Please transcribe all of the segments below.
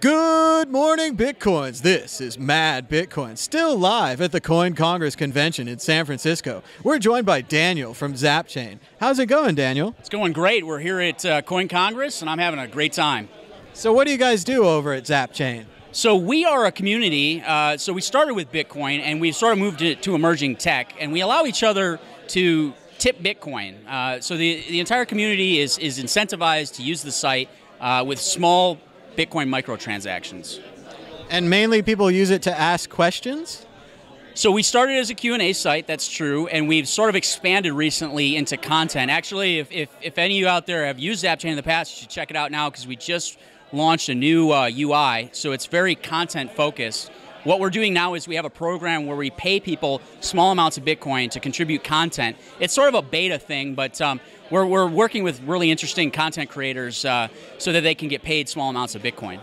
Good morning, Bitcoins. This is Mad Bitcoin, still live at the Coin Congress Convention in San Francisco. We're joined by Daniel from ZapChain. How's it going, Daniel? It's going great. We're here at uh, Coin Congress, and I'm having a great time. So, what do you guys do over at ZapChain? So, we are a community. Uh, so, we started with Bitcoin, and we've sort of moved it to emerging tech, and we allow each other to tip Bitcoin. Uh, so, the, the entire community is, is incentivized to use the site uh, with small Bitcoin microtransactions. And mainly people use it to ask questions? So we started as a Q&A site, that's true, and we've sort of expanded recently into content. Actually, if, if, if any of you out there have used ZapChain in the past, you should check it out now because we just launched a new uh, UI, so it's very content focused. What we're doing now is we have a program where we pay people small amounts of Bitcoin to contribute content. It's sort of a beta thing, but um, we're, we're working with really interesting content creators uh, so that they can get paid small amounts of Bitcoin.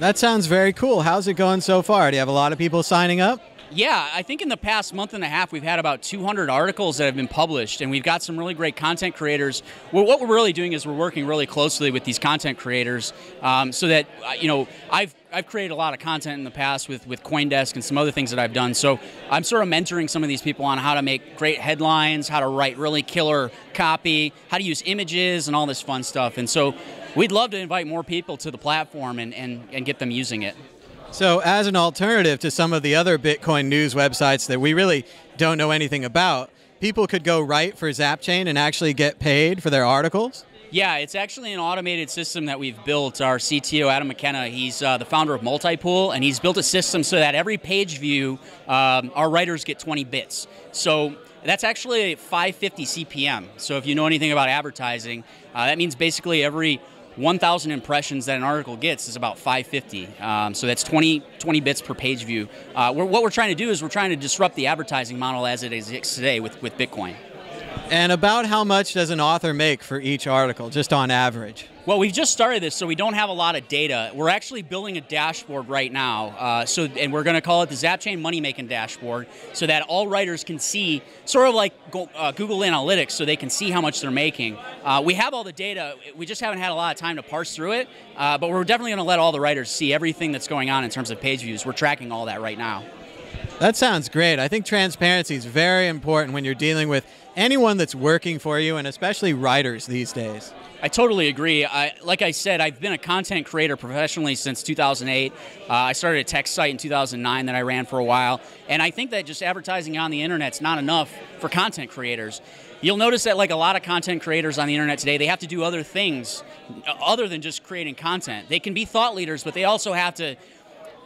That sounds very cool. How's it going so far? Do you have a lot of people signing up? Yeah, I think in the past month and a half, we've had about 200 articles that have been published, and we've got some really great content creators. Well, what we're really doing is we're working really closely with these content creators um, so that, uh, you know, I've I've created a lot of content in the past with, with Coindesk and some other things that I've done. So I'm sort of mentoring some of these people on how to make great headlines, how to write really killer copy, how to use images, and all this fun stuff. And so we'd love to invite more people to the platform and, and, and get them using it. So, as an alternative to some of the other Bitcoin news websites that we really don't know anything about, people could go write for ZapChain and actually get paid for their articles? Yeah, it's actually an automated system that we've built. Our CTO, Adam McKenna, he's uh, the founder of Multipool, and he's built a system so that every page view, um, our writers get 20 bits. So that's actually 550 CPM. So if you know anything about advertising, uh, that means basically every 1,000 impressions that an article gets is about 550. Um, so that's 20, 20 bits per page view. Uh, we're, what we're trying to do is we're trying to disrupt the advertising model as it exists today with, with Bitcoin. And about how much does an author make for each article, just on average? Well, we've just started this, so we don't have a lot of data. We're actually building a dashboard right now, uh, so and we're going to call it the ZapChain Money Making Dashboard, so that all writers can see, sort of like uh, Google Analytics, so they can see how much they're making. Uh, we have all the data. We just haven't had a lot of time to parse through it, uh, but we're definitely going to let all the writers see everything that's going on in terms of page views. We're tracking all that right now. That sounds great. I think transparency is very important when you're dealing with anyone that's working for you, and especially writers these days. I totally agree. I, like I said, I've been a content creator professionally since 2008. Uh, I started a tech site in 2009 that I ran for a while, and I think that just advertising on the internet is not enough for content creators. You'll notice that, like a lot of content creators on the internet today, they have to do other things other than just creating content. They can be thought leaders, but they also have to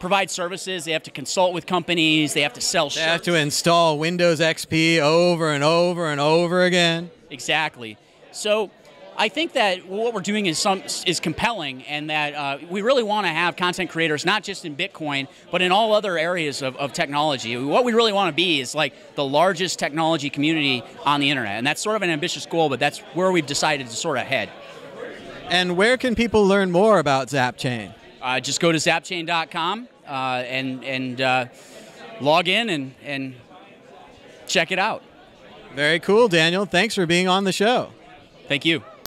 provide services. They have to consult with companies. They have to sell. They have to install Windows XP over and over and over again. Exactly. So. I think that what we're doing is some is compelling, and that uh, we really want to have content creators not just in Bitcoin, but in all other areas of, of technology. What we really want to be is like the largest technology community on the internet, and that's sort of an ambitious goal, but that's where we've decided to sort of head. And where can people learn more about ZapChain? Uh, just go to zapchain.com uh, and and uh, log in and and check it out. Very cool, Daniel. Thanks for being on the show. Thank you.